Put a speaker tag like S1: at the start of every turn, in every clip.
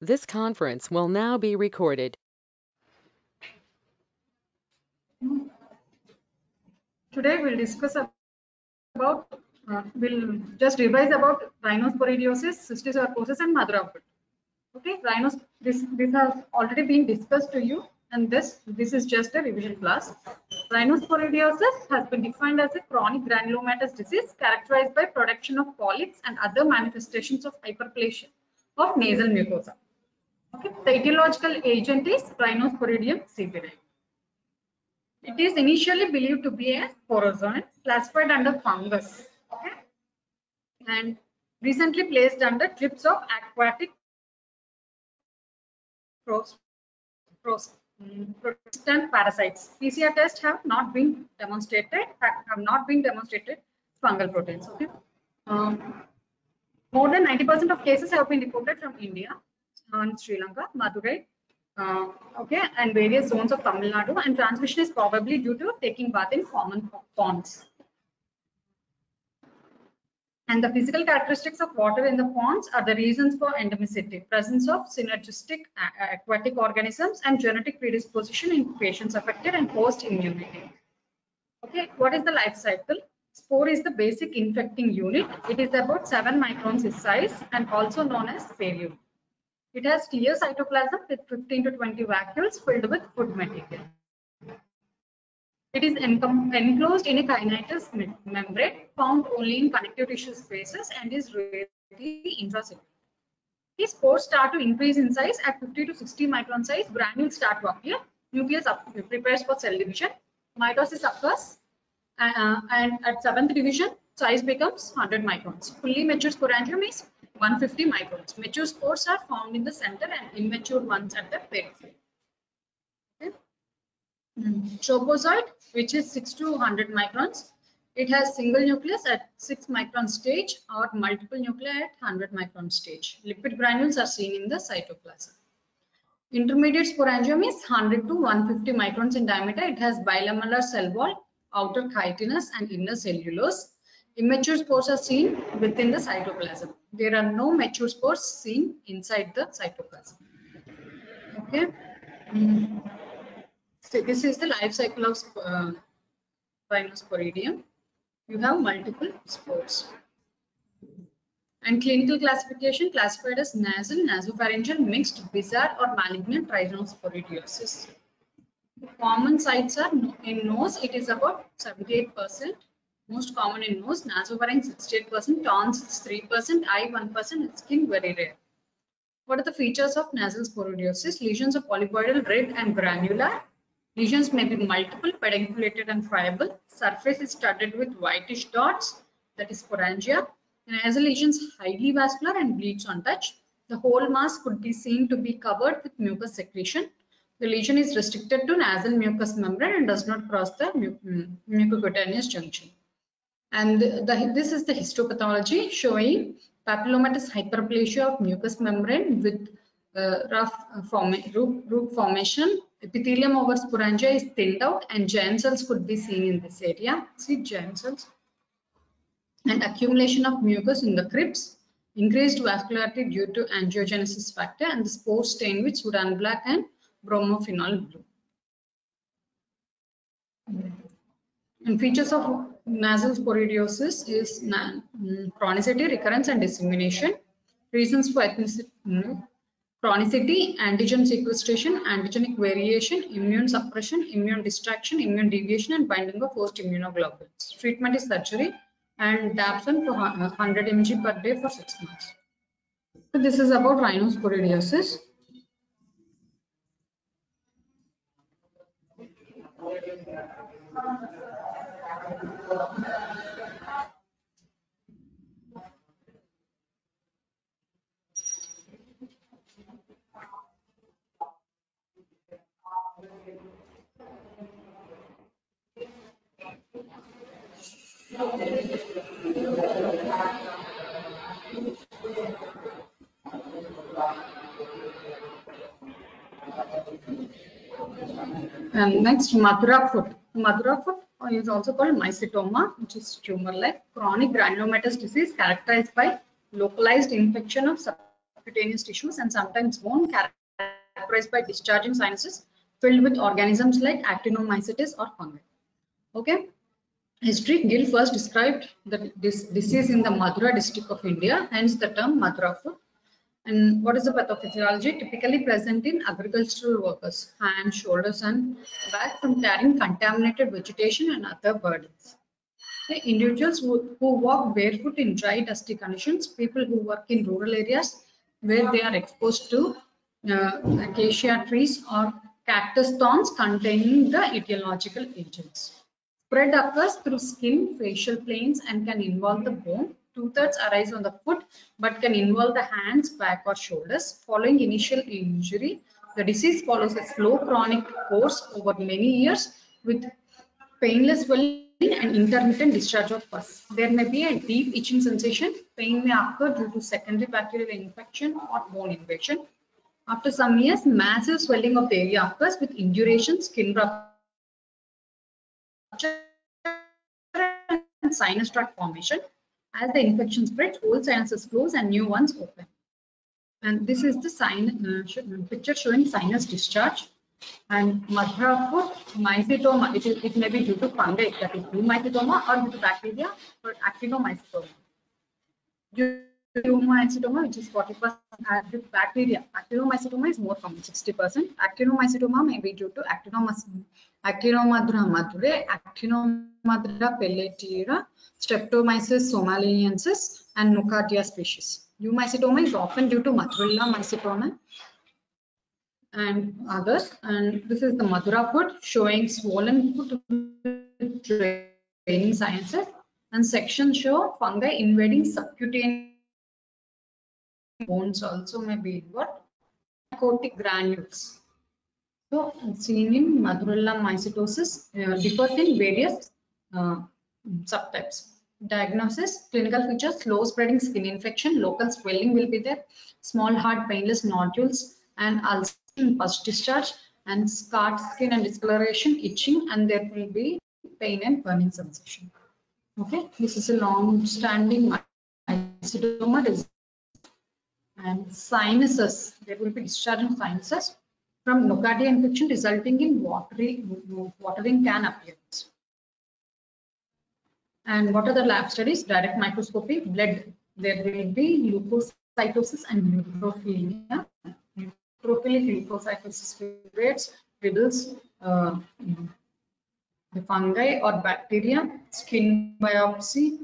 S1: This conference will now be recorded.
S2: Today we'll discuss about, uh, we'll just revise about rhinosporidiosis, cysticercosis and mother of. Okay, rhinos, this, this has already been discussed to you and this, this is just a revision class. Rhinosporidiosis has been defined as a chronic granulomatous disease characterized by production of polyps and other manifestations of hyperplasia of nasal mucosa. Okay, the etiological agent is Rhinosporidium seeberi. It is initially believed to be a sporozoan classified under fungus. Okay, and recently placed under trips of aquatic pros, protistan parasites. PCR tests have not been demonstrated, have not been demonstrated fungal proteins. Okay. Um, more than 90% of cases have been reported from India and Sri Lanka, Madurai, uh, okay, and various zones of Tamil Nadu. And transmission is probably due to taking bath in common ponds. And the physical characteristics of water in the ponds are the reasons for endemicity, presence of synergistic aquatic organisms and genetic predisposition in patients affected and post immunity. Okay, what is the life cycle? Spore is the basic infecting unit. It is about 7 microns in size and also known as sphaerule. It has clear cytoplasm with 15 to 20 vacuoles filled with food material. It is enclosed in a chitinous membrane found only in connective tissue spaces and is rarely intracellular. These spores start to increase in size at 50 to 60 micron size. Granules start to appear. Nucleus prepares for cell division. Mitosis occurs. Uh, and at seventh division, size becomes 100 microns. Fully mature sporangium is 150 microns. Mature spores are found in the center and immature ones at the periphery. Okay. Mm. Trophozoite, which is 6 to 100 microns. It has single nucleus at 6 micron stage or multiple nuclei at 100 micron stage. Lipid granules are seen in the cytoplasm. Intermediate sporangium is 100 to 150 microns in diameter. It has bilamellar cell wall, outer chitinous and inner cellulose. Immature spores are seen within the cytoplasm. There are no mature spores seen inside the cytoplasm. Okay. Mm. So this is the life cycle of uh. You have multiple spores. And clinical classification classified as nasal, nasopharyngeal, mixed, bizarre or malignant rhinosporidiosis. Common sites are in nose, it is about 78%. Most common in nose, nasopharynx 68%, tonsils 3%, eye 1%, skin very rare. What are the features of nasal sporidiosis? Lesions of polypoidal, red and granular. Lesions may be multiple, pedunculated and friable. Surface is studded with whitish dots, that is sporangia. Nasal lesions highly vascular and bleeds on touch. The whole mass could be seen to be covered with mucus secretion. The lesion is restricted to nasal mucous membrane and does not cross the mm, mucocutaneous junction. And the, this is the histopathology showing papillomatous hyperplasia of mucous membrane with uh, rough form root, root formation. Epithelium over sporangia is thinned out and germ cells could be seen in this area. See germ cells. And accumulation of mucus in the crypts. Increased vascularity due to angiogenesis factor and the spore stain with Sudan black and bromophenol blue. And features of nasal sporidiosis is mm, chronicity, recurrence, and dissemination. Reasons for ethnicity, mm, chronicity, antigen sequestration, antigenic variation, immune suppression, immune distraction, immune deviation, and binding of host immunoglobulins. Treatment is surgery and dapsone for 100 mg per day for six months. So this is about rhinosporidiosis. And next, Madura foot. Madura foot is also called mycetoma, which is tumor-like chronic granulomatous disease characterized by localized infection of subcutaneous tissues and sometimes bone characterized by discharging sinuses filled with organisms like actinomycetes or fungi. Okay. History Gill first described the, this disease in the Madura district of India, hence the term Madura foot. And what is the pathophysiology? Typically present in agricultural workers, hands, shoulders, and back from carrying contaminated vegetation and other burdens. The individuals who, who walk barefoot in dry, dusty conditions, people who work in rural areas where they are exposed to uh, acacia trees or cactus thorns containing the etiological agents. Spread occurs through skin, fascial planes, and can involve the bone. Two-thirds arise on the foot, but can involve the hands, back, or shoulders. Following initial injury, the disease follows a slow chronic course over many years with painless swelling and intermittent discharge of pus. There may be a deep itching sensation. Pain may occur due to secondary bacterial infection or bone invasion. After some years, massive swelling of the area occurs with induration, skin rupture, and sinus tract formation. As the infection spreads, old sinuses close and new ones open. And this is the sign, uh, picture showing sinus discharge and Madura foot mycetoma, it, is, it may be due to fungi, that is mycetoma or due to bacteria or actinomycetoma. Due to mycetoma, which is 40% and due to bacteria, actinomycetoma is more common, 60%. Actinomycetoma may be due to actinomas, Actinomadura madurae, Actinomadura pelletieri, Streptomyces somaliensis, and Nocardia species. Eumycetoma is often due to Madurella mycetoma and others. And this is the Madura foot showing swollen foot with draining sinuses. And sections show fungi invading subcutaneous bones also may be involved. Coatic granules. So seen in Madurella mycetosis uh, differs in various uh, subtypes. Diagnosis, clinical features, slow spreading skin infection, local swelling will be there, small hard painless nodules and ulcer pus discharge and scarred skin and discoloration, itching, and there will be pain and burning sensation. Okay, this is a long-standing mycetoma disease. And sinuses, there will be discharging sinuses from nocardia infection resulting in watery, watering can appearance. And what are the lab studies? Direct microscopy, blood. There will be leukocytosis and neutropenia neutrophilic leukocytosis fibrates, riddles, uh, the fungi or bacteria, skin biopsy,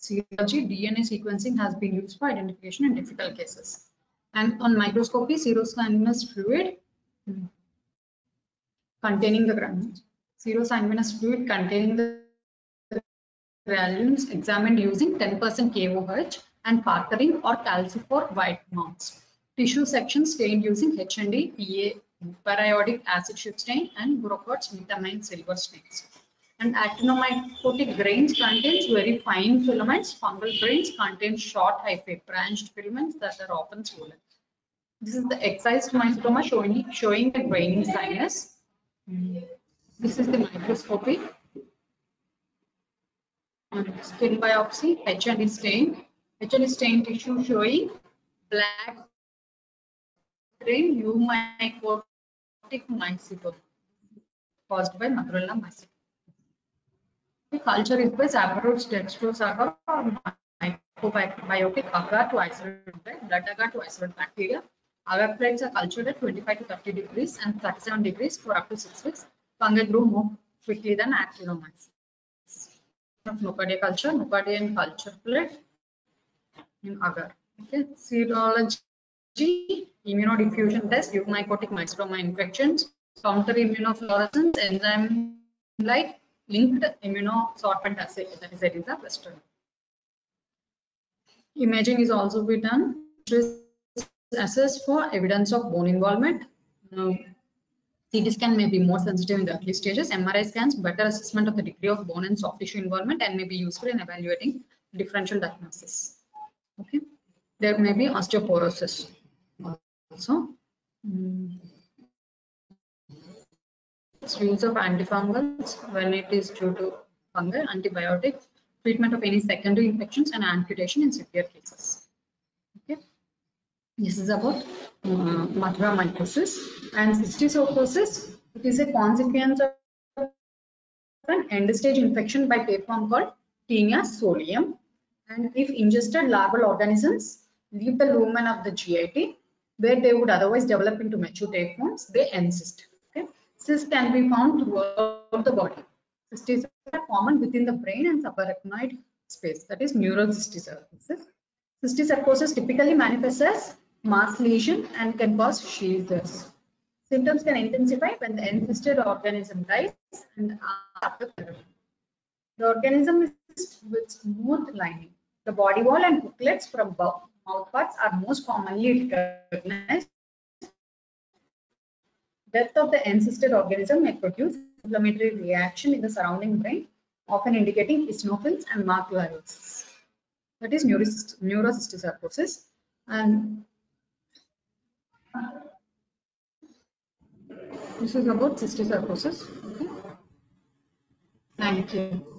S2: serology, DNA sequencing has been used for identification in difficult cases. And on microscopy, serosanguinous fluid containing the granules. Serosanguinous fluid containing the granules examined using 10% KOH and partering or calcofluor white mounts tissue section stained using HND, PA, periodic acid Schiff stain, and Burkhardt methenamine silver stains. And actinomycotic grains contains very fine filaments. Fungal grains contain short hyphae branched filaments that are often swollen. This is the excised mycetoma showing, showing the graining sinus. This is the microscopy. And skin biopsy, HND stain. HND stain tissue showing black grain eumycotic mycetoma caused by Madurella mycetoma. The culture is by Sabouraud's dextrose agar or microbiotic agar to isolate blood agar to isolate bacteria. Agar plates are cultured at 25 to 30 degrees and 37 degrees for up to 6 weeks. Fungi grow more quickly than actinomyces. Nocardia culture, Nocardian culture plate in agar. Okay, serology immunodiffusion test, eumycotic mycetoma infections, counter immunofluorescence, enzyme light, linked immunosorbent assay, that is ELISA Western. Imaging is also be done. Assess for evidence of bone involvement. Um, CT scan may be more sensitive in the early stages. MRI scans, better assessment of the degree of bone and soft tissue involvement and may be useful in evaluating differential diagnosis. Okay. There may be osteoporosis also. Mm. Use of antifungals when it is due to fungal, antibiotics, treatment of any secondary infections and amputation in severe cases. This is about uh, Maduromycosis and cysticercosis. It is a consequence of an end-stage infection by tapeworm called Taenia solium. And if ingested larval organisms leave the lumen of the GIT, where they would otherwise develop into mature tapeworms, they encyst. Okay, cysts can be found throughout the body. Cysts are common within the brain and subarachnoid space, that is neurocysticercosis. Cysticercosis typically manifests as mass lesion and can cause seizures. Symptoms can intensify when the encysted organism dies and after therapy. The organism is with smooth lining. The body wall and hooklets from mouth parts are most commonly recognized. Death of the encysted organism may produce inflammatory reaction in the surrounding brain, often indicating eosinophils and maculosis. That is neurocysticercosis. And this is about cysticercosis. Okay. Thank you.